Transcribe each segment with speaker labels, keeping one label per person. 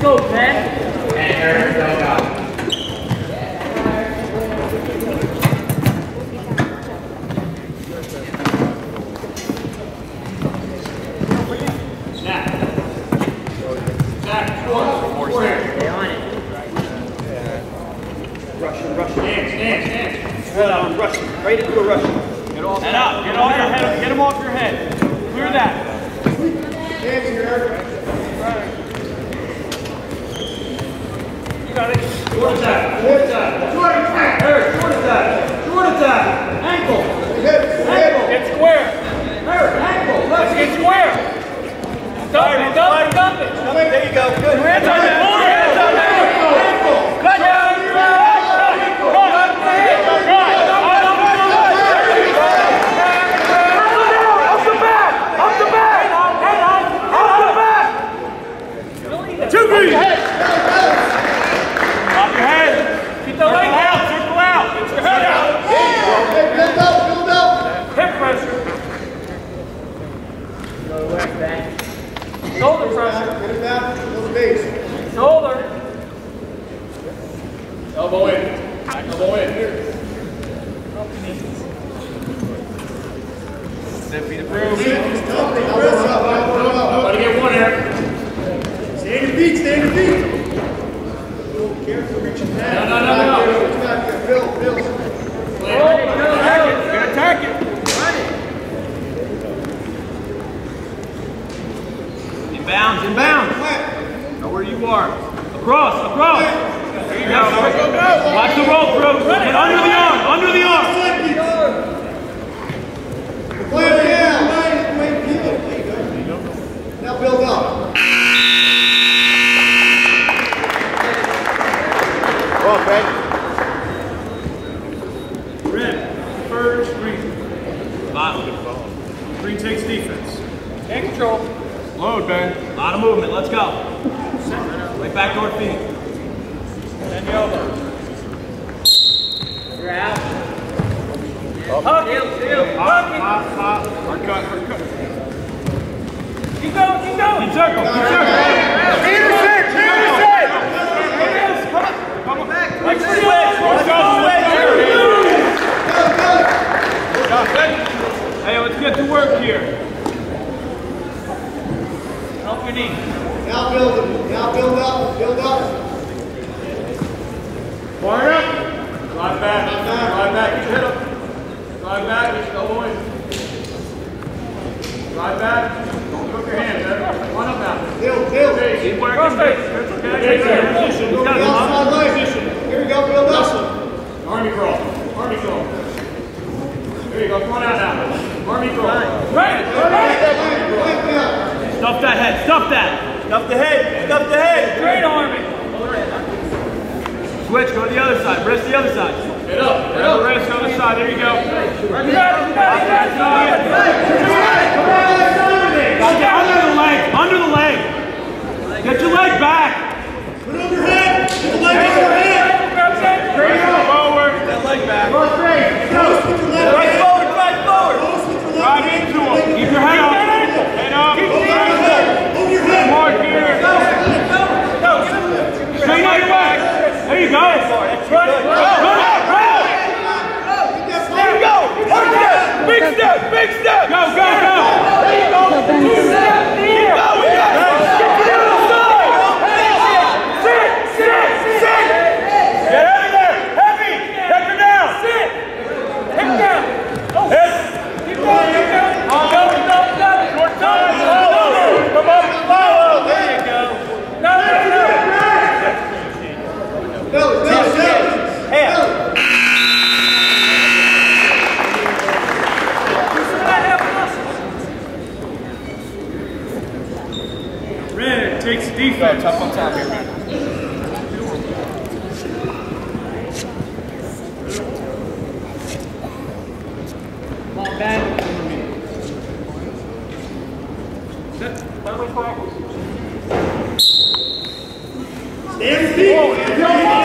Speaker 1: Let's go, Ben.
Speaker 2: And Eric, go, go.
Speaker 1: Stay on it.
Speaker 3: Russian, Russian. Dance, dance, dance. Head out. Get off your head. Get him off your head. Clear that. Got it. Short attack. Short attack. Short attack. Eric, short attack. Short attack. Ankle. Ankle. Get square. Eric, ankle. Let's get square. Dump it, dump it, dump it. There you go. Good. Hands on it. Pull your hands on it. Ankle. Cut down. Two feet! Drop your head. Keep the leg out. Circle out. Get your head out. Hip pressure.
Speaker 1: Go left, Ben.
Speaker 3: Shoulder pressure. Shoulder. Elbow in. Elbow in. Step feet approved. Let to get one here.
Speaker 4: Stay on your feet, stay on your feet. Careful reaching down.
Speaker 3: No, no, no, no.
Speaker 4: Bill, Bill.
Speaker 3: Attack it. You're gonna attack it. Inbounds, inbounds. Know where you are. Across, across. There you go. Watch the rope, bro. Get under the arm, under the arm.
Speaker 4: Play it down. Play, keep it. There you go. Now build up. Go on,
Speaker 3: Red, first, green. Bottom. Green takes defense. Take control. Load, Ben. Lot of movement. Let's go. Right back to our feet. Then the elbow.
Speaker 1: Out.
Speaker 3: Hug it. Hug it. Hop, hop. Hard cut, hard cut. Keep going, keep going. Keep circle, keep circle. Anderson, Anderson. Come on, come on. back. Like switch, let's go. Hey, let's get to work here. Help your knee.
Speaker 4: Now build it. Now build up. Build up.
Speaker 3: Fire up. Drive back. Drive back. Get your head. Drive back. Get your in. Drive back. Don't cook your hands. Ed. Run up now.
Speaker 4: Build, build.
Speaker 3: Keep working. That's okay. Take care. Position.
Speaker 4: Go to the outside leg. Here we go, build up.
Speaker 3: Army crawl. Army crawl. There you go. Come on out now. Army crawl. Right.
Speaker 4: Leg down.
Speaker 3: Stuff that head. Stuff that. Stuff the head. Stuff the head. Straight army. Switch. Go to the other side. Rest the other side. Get up. Get up. Rest on the side. There you go it. Under the leg. Under the leg. Get your leg back.
Speaker 4: Put it on your head. Put the leg on your head.
Speaker 3: Straight forward. That leg back.
Speaker 4: Go straight. Go. Put your leg
Speaker 3: Right
Speaker 4: back.
Speaker 3: forward. Right forward.
Speaker 4: Go with your leg
Speaker 3: Drive
Speaker 4: back.
Speaker 3: into him. Keep your head up. Head up.
Speaker 4: Move your head.
Speaker 3: Mark here. Straighten out your back. There you go. Run it. Run it. Run it. There you go. One step. Step. Big. Go, go, go. There you go. Two steps. Keep going. Get to the other side. Sit. Sit. Sit. Get out of there. Heavy. Head her down. Sit. Hip down. Hip. Keep going. Keep going. Go, go, go. Short time. Follow. Come up. Follow. There you go. No, no, no.
Speaker 4: Bill, Bill, Bill.
Speaker 3: Hand. Red takes Tough on top here, man.
Speaker 4: Stand feet.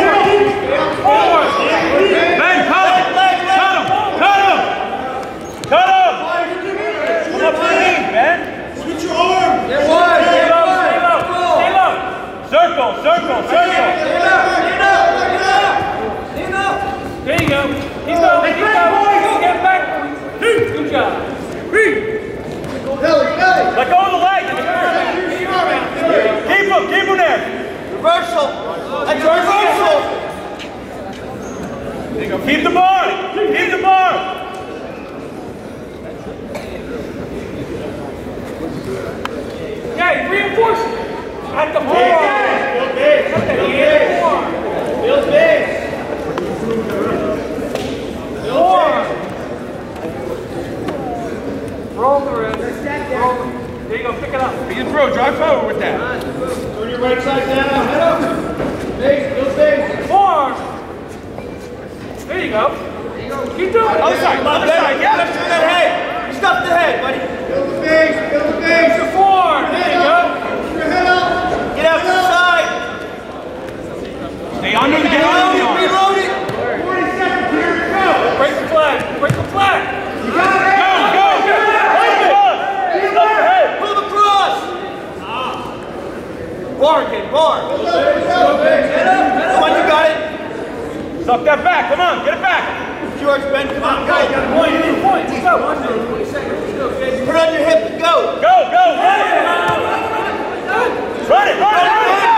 Speaker 3: Circle, circle, circle. Up, up, up. Up.
Speaker 4: There you go.
Speaker 3: Keep going, keep going. Get back. Good job. Let go of the leg.
Speaker 2: Keep him,
Speaker 3: keep him
Speaker 2: there.
Speaker 3: Reversal.
Speaker 2: That's
Speaker 3: reversal.
Speaker 2: Keep the
Speaker 3: bar. Keep the bar. Reinforce. At the bar. Keep doing it. Other side, other side, yeah. Get that
Speaker 2: back. Come on, get it back. George Ben, come
Speaker 3: on, guy. You got a point. You need a point. Let's go. Put on your hip and go. Go,
Speaker 4: go. Run it, run it.